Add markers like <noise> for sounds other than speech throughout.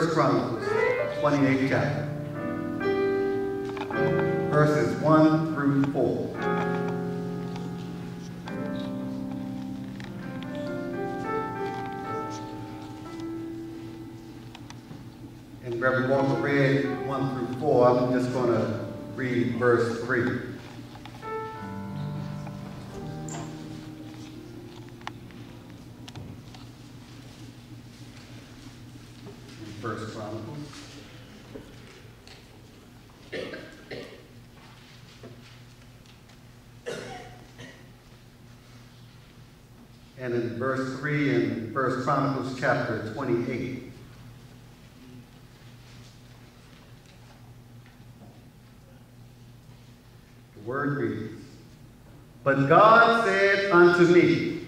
First Chronicles, 28th chapter, verses 1 through 4. And Reverend Walker read 1 through 4. I'm just going to read verse 3. And in verse 3 in First Chronicles chapter 28. The word reads, But God said unto me,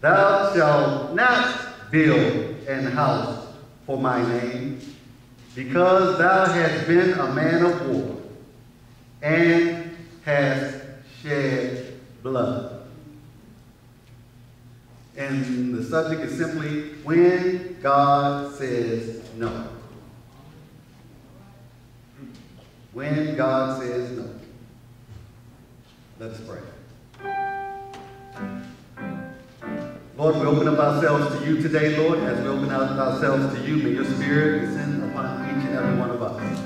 Thou shalt not build an house for my name, because thou hast been a man of war, and hast shed blood. And the subject is simply when God says no. When God says no. Let us pray. Lord, we open up ourselves to you today, Lord. As we open up ourselves to you, may your spirit descend upon each and every one of us.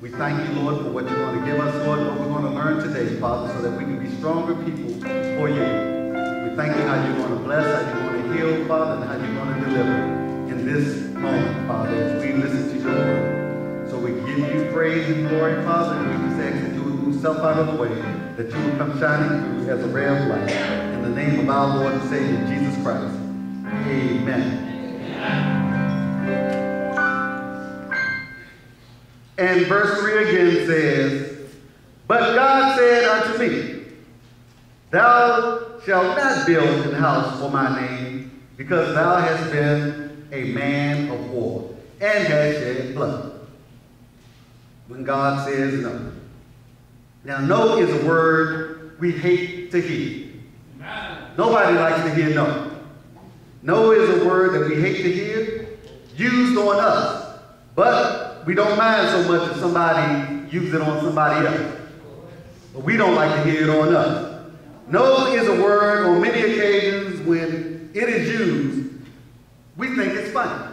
We thank you, Lord, for what you're going to give us, Lord, what we're going to learn today, Father, so that we can be stronger people for you. Thank you how you're going to bless, how you're going to heal, Father, and how you're going to deliver in this moment, Father, as we listen to your word. So we give you praise and glory, Father, and we just ask that you would move self out of the way, that you would come shining through as a ray of light. In the name of our Lord and Savior, Jesus Christ. Amen. And verse 3 again says, But God said unto me, Thou shalt not build an house for my name, because thou hast been a man of war, and hast shed blood. When God says no. Now, no is a word we hate to hear. Nobody likes to hear no. No is a word that we hate to hear, used on us. But we don't mind so much if somebody uses it on somebody else. But we don't like to hear it on us. No is a word on many occasions when it is used, we think it's funny.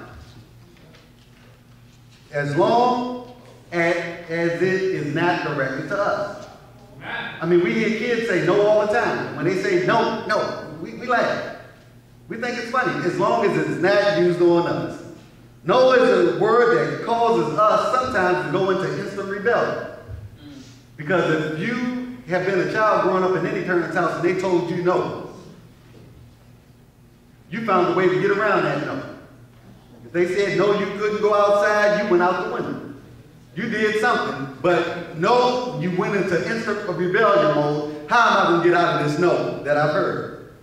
As long as, as it is not directed to us. I mean, we hear kids say no all the time. When they say no, no, we, we laugh. We think it's funny, as long as it's not used on us. No is a word that causes us sometimes to go into instant rebellion. Because if you have been a child growing up in any parent's house and they told you no, you found a way to get around that no. If they said no, you couldn't go outside, you went out the window. You did something, but no, you went into instant rebellion mode. How am I going to get out of this no that I've heard?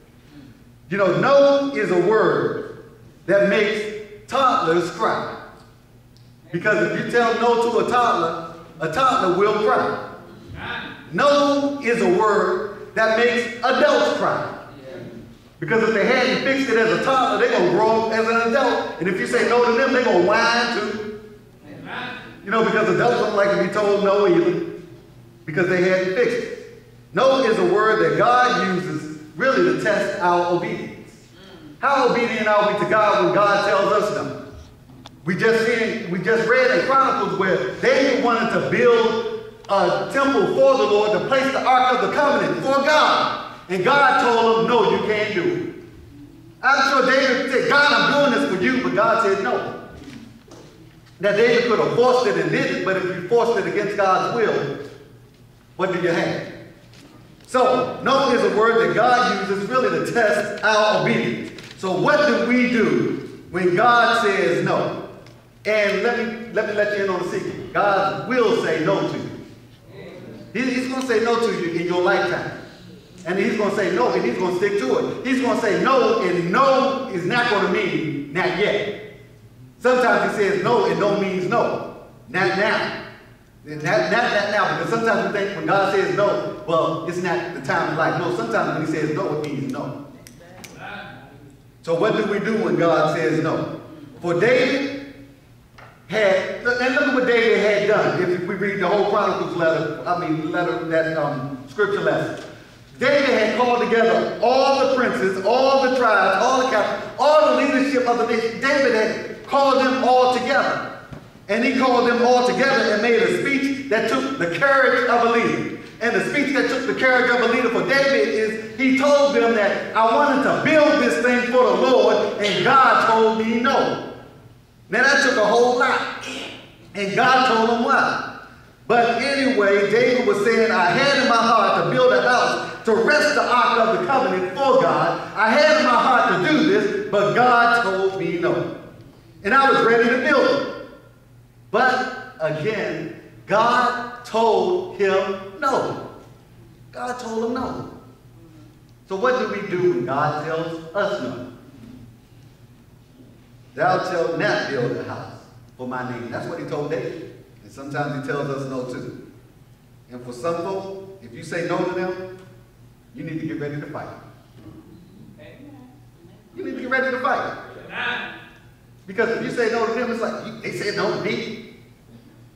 You know, no is a word that makes toddlers cry. Because if you tell no to a toddler, a toddler will cry. No is a word that makes adults cry. Because if they hadn't fixed it as a toddler, they're going to grow up as an adult. And if you say no to them, they're going to whine too. You know, because adults don't like to be told no either. Because they hadn't fixed it. No is a word that God uses really to test our obedience. How obedient are we to God when God tells us no? We just seen, we just read in Chronicles where David wanted to build a temple for the Lord to place the Ark of the Covenant for God. And God told him, no, you can't do it. I'm sure David said, God, I'm doing this for you, but God said no. Now David could have forced it and did it, but if you forced it against God's will, what do you have? So, no is a word that God uses really to test our obedience. So what do we do when God says no? And let me let me let you in on a secret. God will say no to you. He, he's going to say no to you in your lifetime. And he's going to say no, and he's going to stick to it. He's going to say no, and no is not going to mean not yet. Sometimes he says no, and no means no. Not now. Not, not, not now, because sometimes we think when God says no, well, it's not the time of life. No, sometimes when he says no, it means no. So what do we do when God says no? For David, had, and look at what David had done. If we read the whole Chronicles letter, I mean, letter, that um, scripture lesson. David had called together all the princes, all the tribes, all the captains, all the leadership of the nation. David had called them all together. And he called them all together and made a speech that took the courage of a leader. And the speech that took the courage of a leader for David is he told them that I wanted to build this thing for the Lord, and God told me no. Now that took a whole lot. And God told him why. But anyway, David was saying, I had in my heart to build a house to rest the ark of the covenant for God. I had in my heart to do this, but God told me no. And I was ready to build it. But again, God told him no. God told him no. So what do we do when God tells us no? Thou shalt not build a house for my name. That's what he told David. And sometimes he tells us no too. And for some folk, if you say no to them, you need to get ready to fight. You need to get ready to fight. Because if you say no to them, it's like, they said no to me.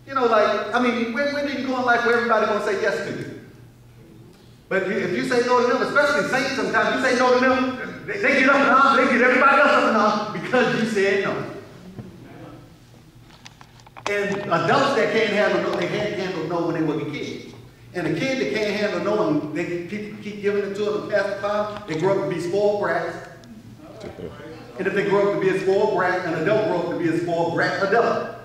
You know, like, I mean, when, when did you go in life where everybody going to say yes to you? But if you say no to them, especially saints sometimes, you say no to them, they, they get up and on, they get everybody else up and on because you said no. And adults that can't handle no, they can't handle no when they were a kid. And a kid that can't handle no, and they keep, keep giving it to them pass the time, they grow up to be spoiled brats. And if they grow up to be a spoiled brat, an adult grow up to be a spoiled brat adult.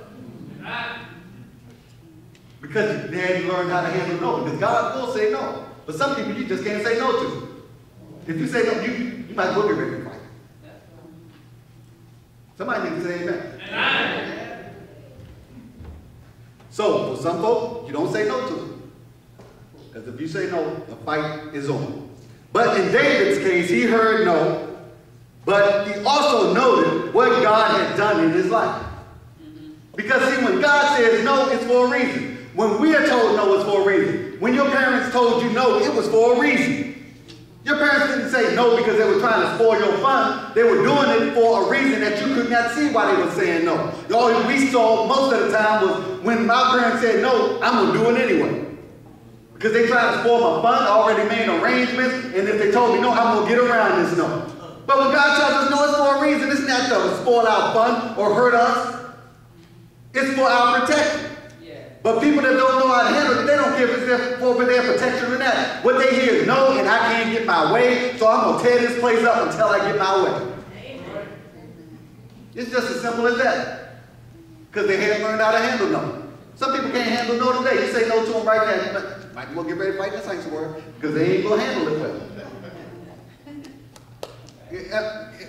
Because they hadn't learned how to handle no. Because God will say no. But some people you just can't say no to. If you say no, you, might well be ready to fight. Somebody needs to say amen. So, for some folk, you don't say no to them. Because if you say no, the fight is on. But in David's case, he heard no, but he also noted what God had done in his life. Because see, when God says no, it's for a reason. When we are told no, it's for a reason. When your parents told you no, it was for a reason. Your parents didn't say no because they were trying to spoil your fun. They were doing it for a reason that you could not see why they were saying no. All we saw most of the time was when my parents said no, I'm going to do it anyway. Because they tried to spoil my fun, I already made arrangements, and if they told me no, I'm going to get around this no. But when God tells us no, it's for a reason. It's not to spoil our fun or hurt us. It's for our protection. But people that don't know how to handle it, they don't give it's for their protection or that. What they hear is no, and I can't get my way, so I'm going to tear this place up until I get my way. Amen. It's just as simple as that. Because they haven't learned how to handle no. Some people can't handle no today. You say no to them right now, you might as well get ready to fight in the sanctuary because they ain't going to handle it well.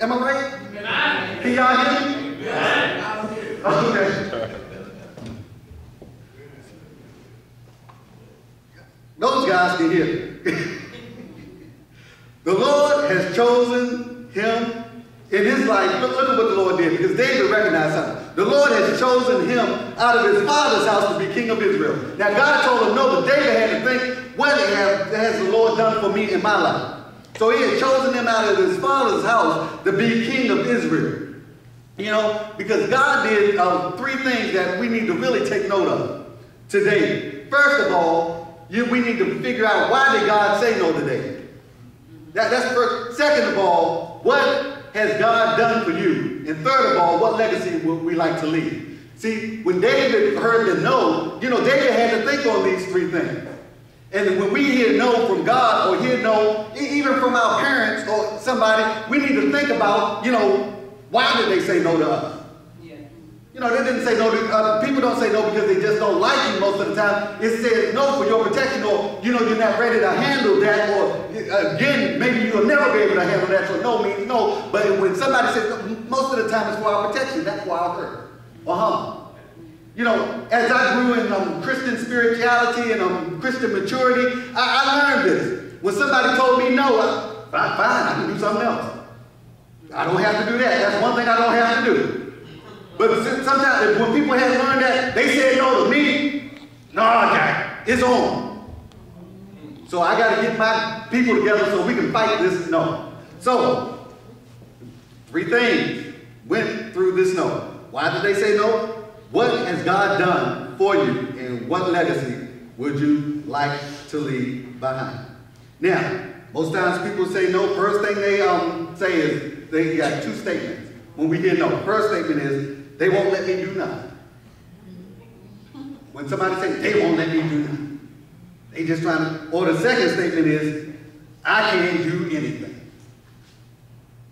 Am I right? Can y'all hear me? Okay. Those guys can hear. the Lord has chosen him in his life. Look, look, at what the Lord did, because David recognized something. The Lord has chosen him out of his father's house to be king of Israel. Now God told him no, but David had to think, what has the Lord done for me in my life? So he had chosen him out of his father's house to be king of Israel. You know, because God did uh, three things that we need to really take note of today. First of all, you, we need to figure out why did God say no to David? That, that's first. Second of all, what has God done for you? And third of all, what legacy would we like to leave? See, when David heard the no, you know, David had to think on these three things. And when we hear no from God or hear no, even from our parents or somebody, we need to think about, you know, why did they say no to us? You know, they didn't say no. To, uh, people don't say no because they just don't like you most of the time. It says no for your protection or, you know, you're not ready to handle that or, uh, again, maybe you'll never be able to handle that. So no means no. But when somebody says no, most of the time it's for our protection. That's why I hurt or harm. You know, as I grew in um, Christian spirituality and um, Christian maturity, I, I, learned this. When somebody told me no, I, fine, fine, I can do something else. I don't have to do that. That's one thing I don't have to do. But sometimes when people had learned that, they said no to me. No, okay, it's on. So I got to get my people together so we can fight this no. So, three things went through this no. Why did they say no? what has God done for you and what legacy would you like to leave behind? Now, most times people say no. First thing they um, say is they got two statements. When we hear no, first statement is they won't let me do nothing. When somebody says they won't let me do nothing, they just trying to. Or the second statement is I can't do anything.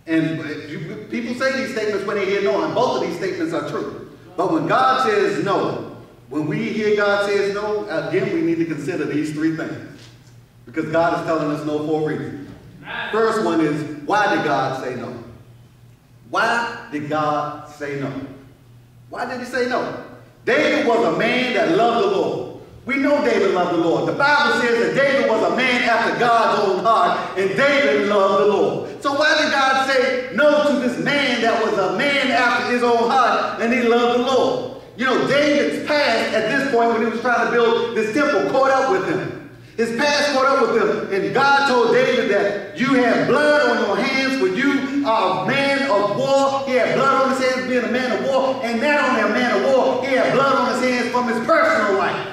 And people say these statements when they hear no, and both of these statements are true. But when God says no, when we hear God says no, again we need to consider these three things. Because God is telling us no for a reason. First one is, why did God say no? Why did God say no? Why did he say no? David was a man that loved the Lord. We know David loved the Lord. The Bible says that David was a man after God's own heart, and David loved the Lord. So why did God say no to this man that was a man after his own heart, and he loved the Lord? You know, David's past at this point when he was trying to build this temple caught up with him. His past caught up with him, and God told David that you have blood on your hands, for you are a man of war. He had blood on his hands being a man of war, and not only a man of war, he had blood on his hands from his personal life.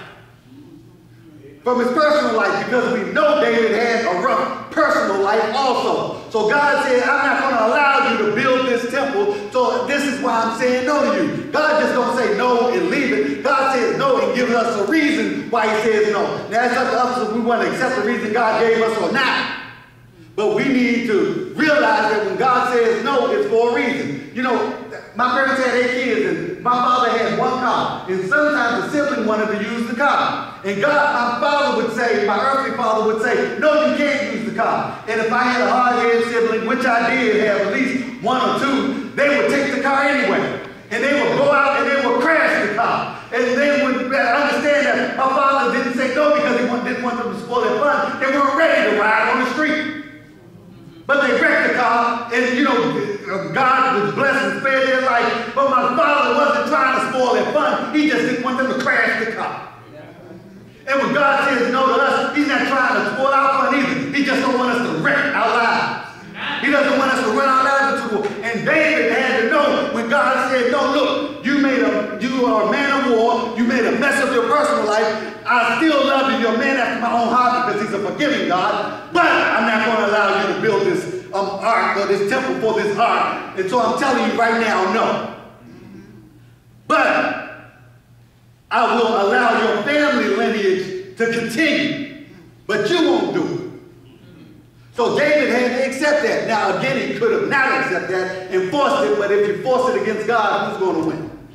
From his personal life, because we know David had a rough personal life also. So God said, I'm not going to allow you to build this temple. So this is why I'm saying no to you. God just don't say no and leave it. God says no and gives us a reason why he says no. Now it's up to us if we want to accept the reason God gave us or not. But we need to realize that when God says no, it's for a reason. You know, my parents had eight kids, and my father had one car. And sometimes the sibling wanted to use the car. And God, my father would say, my earthly father would say, no, you can't use the car. And if I had a hard-headed sibling, which I did have at least one or two, they would take the car anyway. And they would go out and they would crash the car. And they would understand that my father didn't say no because he didn't want them to spoil their fun. They weren't ready to ride on the street. But they wrecked the car, and you know, uh, God was blessed and spared their life. But my father wasn't trying to spoil their fun. He just didn't want them to crash the car. And when God says no to us, he's not trying to spoil our fun either. He just don't want us to wreck our lives. He doesn't want us to run our lives into And David had to know when God said, no, look, you made a, you are a man a mess of your personal life. I still love you. You're a man after my own heart because he's a forgiving God. But I'm not going to allow you to build this um, ark or this temple for this ark. And so I'm telling you right now, no. But I will allow your family lineage to continue. But you won't do it. So David had to accept that. Now again, he could have not accepted that and forced it, but if you force it against God, who's going to win?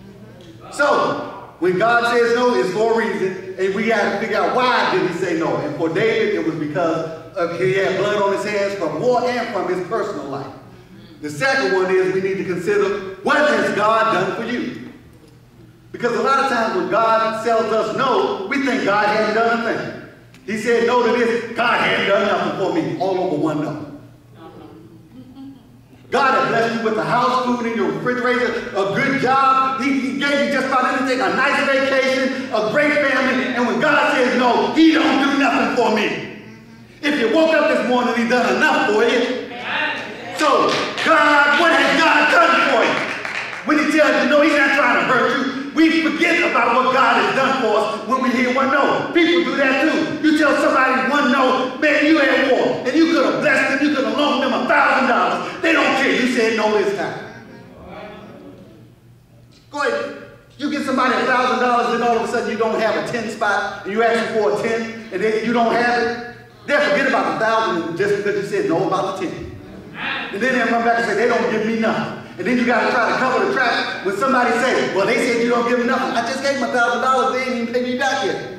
So when God says no, it's for a reason, and we got to figure out why did he say no. And for David, it was because of, he had blood on his hands from war and from his personal life. The second one is we need to consider what has God done for you? Because a lot of times when God tells us no, we think God hasn't done a thing. He said no to this, God hasn't done nothing for me, all over one no. God has blessed you with a house, food in your refrigerator, a good job. He, he, gave you just about anything, a nice vacation, a great family. And when God says no, he don't do nothing for me. If you woke up this morning, he done enough for you. So, God, what has God done for you? When he tells you no, he's not trying to hurt you. We forget about what God has done for us when we hear one no. People do that too. You tell somebody one no, man, you had war. And you could have blessed them, you could have loaned them a thousand dollars. They don't care. You said no this time. Go ahead. You get somebody a thousand dollars, and all of a sudden you don't have a 10 spot, and you ask for a 10, and then you don't have it. They'll forget about the thousand just because you said no about the 10. And then they'll come back and say, they don't give me nothing. And then you got to try to cover the tracks when somebody say, well, they said you don't give them nothing. I just gave them a thousand dollars. They ain't even pay me back yet.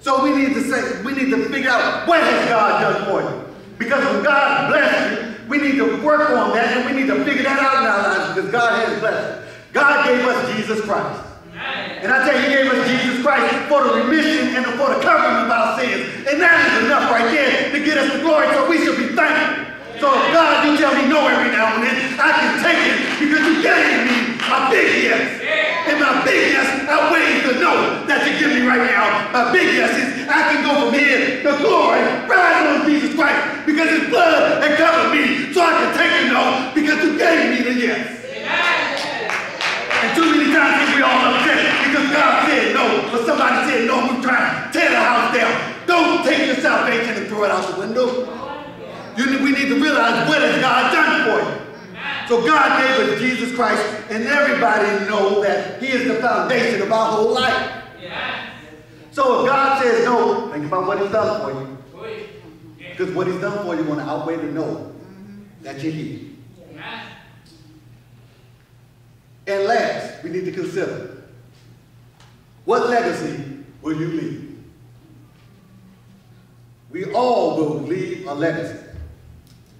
so we need to say, we need to figure out what has God done for you. Because when God bless you, we need to work on that and we need to figure that out in our lives because God has blessed. God gave us Jesus Christ. And I tell you, he gave us Jesus Christ for the remission and for the covering of our sins. And that is enough right there to get us the glory, so we should be thankful. So if God, you tell me no every now and then, I can take it because you gave me a big yes. And my big yes outweighs the no that you give me right now. My big yes is I can go from here to glory, riding on Jesus Christ because his blood had covered me. So I can take a no because you gave me the yes we all upset because God said no, but somebody said no, we're trying to tear the house down. Don't take your salvation and throw it out the window. You, we need to realize what has God done for you. So God gave us Jesus Christ, and everybody knows that he is the foundation of our whole life. So if God says no, think about what he's done for you. Because what he's done for you want to outweigh the no that you need. And last, we need to consider what legacy will you leave? We all will leave a legacy.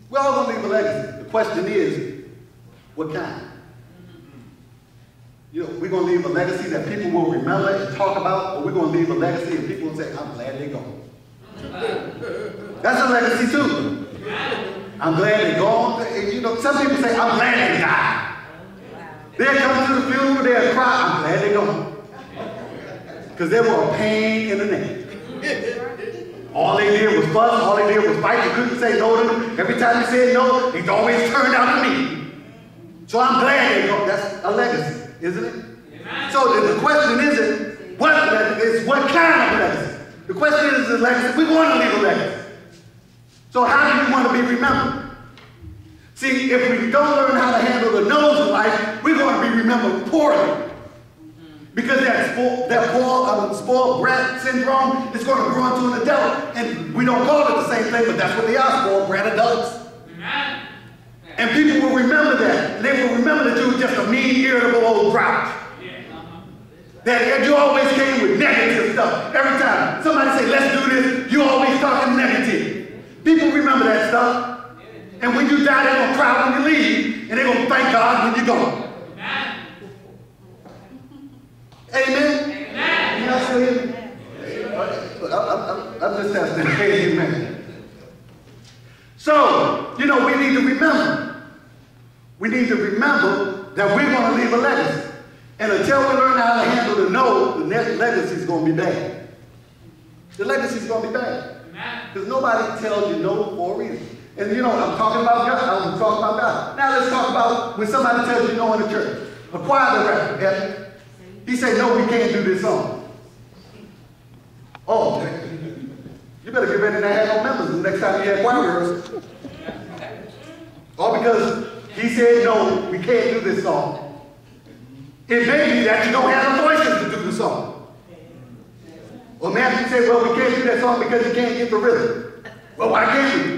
We're all going to leave a legacy. The question is, what kind? You know, we're going to leave a legacy that people will remember and talk about, or we're going to leave a legacy and people will say, I'm glad they're gone. That's a legacy too. I'm glad they're gone. And, you know, some people say, I'm glad they died. They'll come to the funeral, they'll cry, I'm glad they're gone. Because they were a pain in the neck. All they did was fuss, all they did was fight. You couldn't say no to them. Every time you said no, it always turned out to me. So I'm glad they go. That's a legacy, isn't it? Amen. So the, the question isn't what is what kind of legacy. The question is the legacy. We want to leave a legacy. So how do you want to be remembered? See, if we don't learn how to handle the no's of life, we're going to be remembered poorly. Because that, spoiled, that spoiled, uh, spoiled brat syndrome is going to grow into an adult. And we don't call it the same thing, but that's what they are, spoiled brat adults. Amen. And people will remember that. And they will remember that you were just a mean, irritable old grouch. That you always came with negative stuff. Every time somebody say, let's do this, you always talking negative. People remember that stuff. And when you die, they're going to cry when you leave, and they're going to thank God when you're gone. Amen? Amen. You all still hear I'm, I'm just asking. Amen. So, you know, we need to remember. We need to remember that we're going to leave a legacy. And until we learn how to handle the no, the next legacy is going to be bad. The legacy is going to be bad. Because nobody tells you no for a reason. And you know, I'm talking about God. I'm talking about God. Now let's talk about when somebody tells you no in the church. A choir director, he said, no, we can't do this song. Oh, <laughs> you better get ready to have no members the next time you have choir rehearsal. All because he said, no, we can't do this song. It may be that you don't have the voices to do the song. Or Matthew said, well, we can't do that song because you can't get the rhythm. Well, why can't we?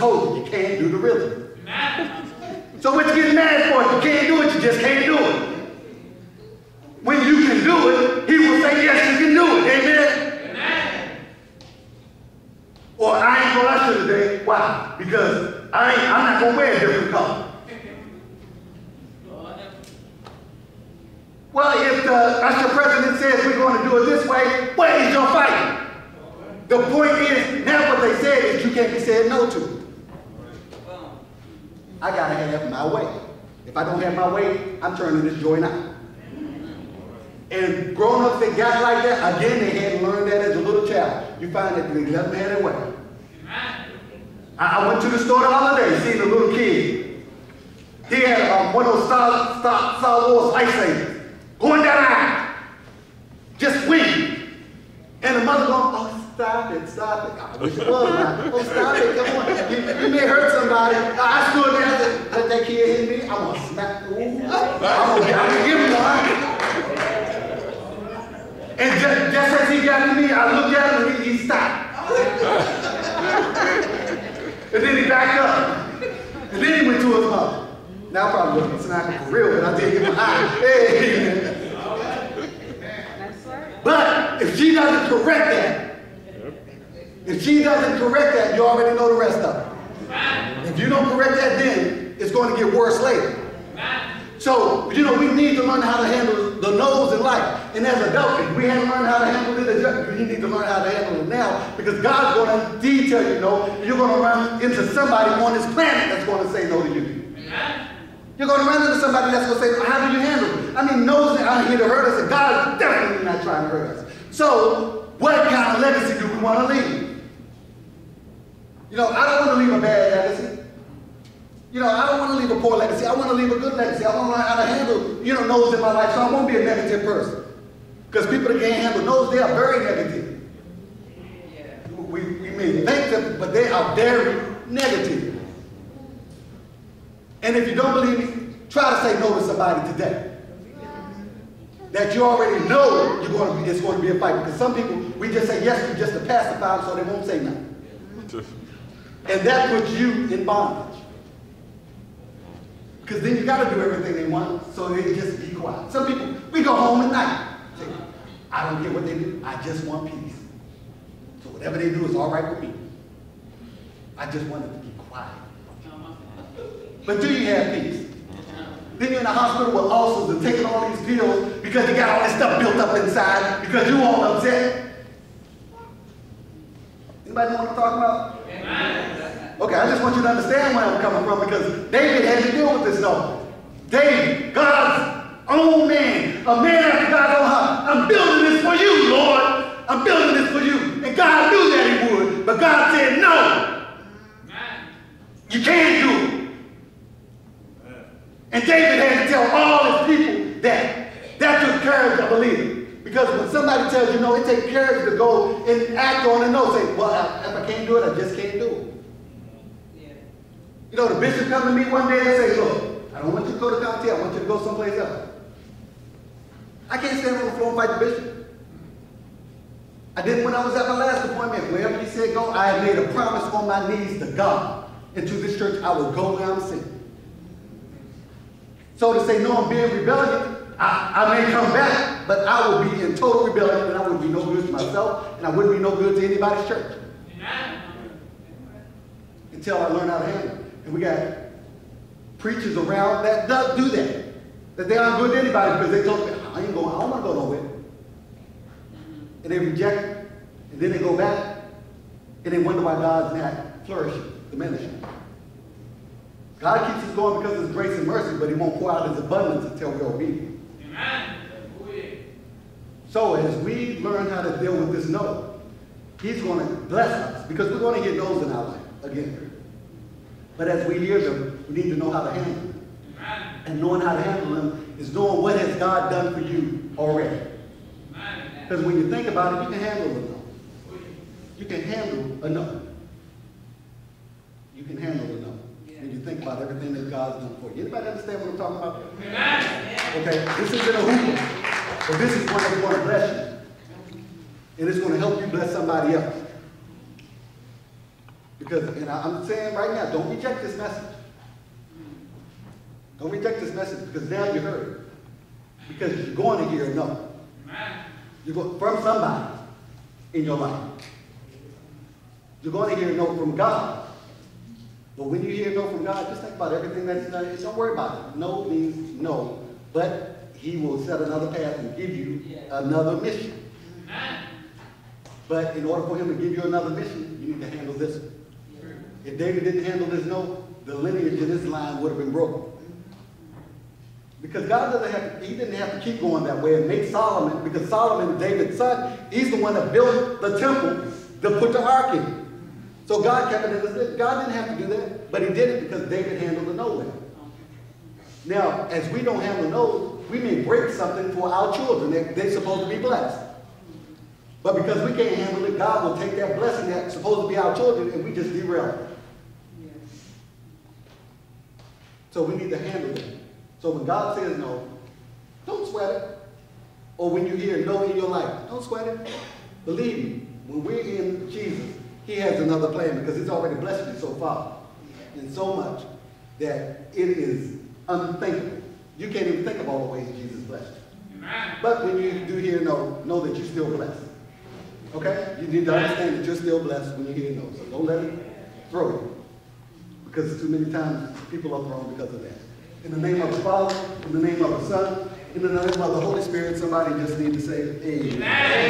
Told you you can't do the rhythm. So what you getting mad for? You can't do it, you just can't do it. When you can do it, he will say, yes, you can do it. Amen? Amen. Or I ain't going to usher today. Why? Because I ain't, I'm not going to wear a different color. Well, if the usher president says we're going to do it this way, where is your fight? The point is, now what they said is you can't be said no to. I gotta have my way. If I don't have my way, I'm turning this joint out. And grown ups that got like that, again, they had to learn that as a little child. You find that they them have their way. I, went to the store the other day, seen a little kid. He had um, one of those Star, Star, Star Wars lightsabers going down the aisle, just wing. And the mother going, oh, Stop it, stop it. I wish it was. Oh, stop it, come on. You, you may hurt somebody. I stood there and let that kid hit me. I'm going to smack. Ooh. I'm going to give him one. And just, just as he got to me, I looked at him and he, he stopped. <laughs> and then he backed up. And then he went to his mother. Now I probably wasn't smacking for real, but I did get my eye. Hey. But if she doesn't correct that, if she doesn't correct that, you already know the rest of it. If you don't correct that then, it's going to get worse later. So, you know, we need to learn how to handle the no's in life. And as adults, we haven't learned how to handle it. You need to learn how to handle it now because God's going to detail you know. You're going to run into somebody on this planet that's going to say no to you. You're going to run into somebody that's going to say, how do you handle it? I mean, no's aren't here to hurt us, and God is definitely not trying to hurt us. So, what kind of legacy do we want to leave? You know, I don't want to leave a bad legacy. You know, I don't want to leave a poor legacy. I want to leave a good legacy. I want to learn how to handle, you know, no's in my life so I won't be a negative person. Because people that can't handle no's, they are very negative. We, we may think that, but they are very negative. And if you don't believe me, try to say no to somebody today. That you already know you're going to be, it's going to be a fight. Because some people, we just say yes to just to pacify them so they won't say nothing. And that puts you in bondage. Because then you got to do everything they want, so they just be quiet. Some people, we go home at night. Say, I don't care what they do, I just want peace. So whatever they do is all right with me. I just want them to be quiet. But do you have peace? Then you're in the hospital with ulcers and taking all these pills because you got all this stuff built up inside because you all upset. Anybody know what I'm talking about? Okay, I just want you to understand where I'm coming from because David had to deal with this though. David, God's own man, a man after God's own heart. I'm building this for you, Lord. I'm building this for you. And God knew that he would, but God said, no. You can't do it. And David had to tell all his people that. That took courage of leader. Because when somebody tells you no, it takes courage to go and act on a no. Say, well, if I can't do it, I just can't do it. You know, the bishop come to me one day and say, look, I don't want you to go to Contee, I want you to go someplace else. I can't stand on the floor and fight the bishop. I didn't when I was at my last appointment. Wherever he said go, I had made a promise on my knees to God. And to this church, I will go where I'm sent. So to say, no, I'm being rebellious, I, I may come back, but I will be in total rebellion and I would be no good to myself and I wouldn't be no good to anybody's church. Amen. Until I learn how to handle it. And we got preachers around that does do that. That they aren't good to anybody because they told me, I ain't going, I don't want to go nowhere. And they reject it, and then they go back, and they wonder why God's not flourishing the ministry. God keeps us going because of his grace and mercy, but he won't pour out his abundance until we're obedient. Amen. So as we learn how to deal with this no, he's going to bless us because we're going to get no's in our life again. But as we hear them, we need to know how to handle them. And knowing how to handle them is knowing what has God done for you already. Because when you think about it, you can handle no. You can handle no. You can handle no. When you think about everything that God's done for you. Anybody understand what I'm talking about? Okay, this isn't a hooper, but this is one that's going to bless you. And it's going to help you bless somebody else. Because, and I'm saying right now, don't reject this message. Don't reject this message because now you heard. Because you're going to hear a no. You're going, from somebody in your life. You're going to hear a no from God. But when you hear a no from God, just think about everything that's done. Don't worry about it. No means no. But He will set another path and give you another mission. But in order for Him to give you another mission, you need to handle this one. If David didn't handle this no, the lineage of this line would have been broken. Because God doesn't have to, he didn't have to keep going that way and make Solomon, because Solomon, David's son, he's the one that built the temple to put the ark in. So God kept it in God didn't have to do that, but he did it because David handled the no way. Now, as we don't handle no, we may break something for our children. They, they're supposed to be blessed. But because we can't handle it, God will take that blessing that's supposed to be our children and we just derail it. So we need to handle it. So when God says no, don't sweat it. Or when you hear no in your life, don't sweat it. Believe me, when we're in Jesus, he has another plan because he's already blessed you so far. And so much that it is unthinkable. You can't even think of all the ways Jesus blessed you. But when you do hear no, know that you're still blessed. Okay? You need to understand that you're still blessed when you hear no. So don't let it throw you. Because too many times people are thrown because of that. In the name of the Father, in the name of the Son, in the name of the Holy Spirit, somebody just need to say, Amen.